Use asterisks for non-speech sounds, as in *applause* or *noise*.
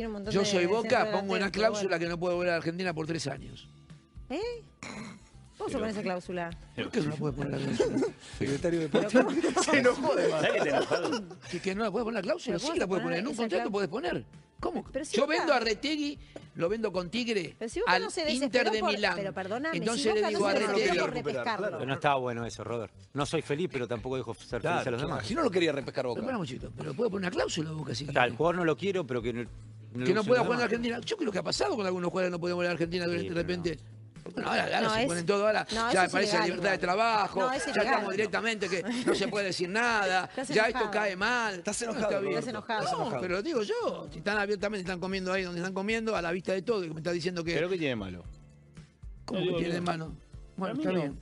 Tiene un montón Yo de soy Boca, pongo una pero cláusula bueno. que no puedo volver a Argentina por tres años. ¿Eh? ¿Cómo se pone esa cláusula? ¿Por qué no la puede poner la *laughs* cláusula? Secretario de Deportivo. *laughs* Se enojó de más. ¿Sabes que no la puede poner la cláusula? Pero ¿cómo Sí, la puede pone poner. En un contrato puedes poner. ¿Cómo? Pero si Yo vendo a Retegui, lo vendo con Tigre Pero si al no se Inter de por- Milán. pero perdóname, Entonces si le digo no a Retegui-. Pero no estaba bueno eso, Robert. No soy feliz, pero tampoco dejo ser feliz a los demás. Si no lo quería repescar Pero, Boca. pará, muchachito, pero puede poner una cláusula Boca si Está, quiere. el jugador no lo quiero, pero que no, Que no pueda jugar en la Argentina. Yo creo que ha pasado con algunos jugadores que no pueden volver a Argentina de Sí, pero repente. Bueno, ahora, ahora No, se es- ponen todo, ahora no, ya eso es parece ilegal libertad de trabajo, No, es ya ilegal. estamos directamente que no se puede decir nada, *laughs* ya esto cae mal. Estás No enojado, está bien. Estás enojado. No, Estás enojado. pero lo digo yo, si están abiertamente, están comiendo ahí donde están comiendo, a la vista de todo, y me está diciendo que... Creo que tiene malo. ¿Cómo No, que tiene en mano? Bueno, está no. bien.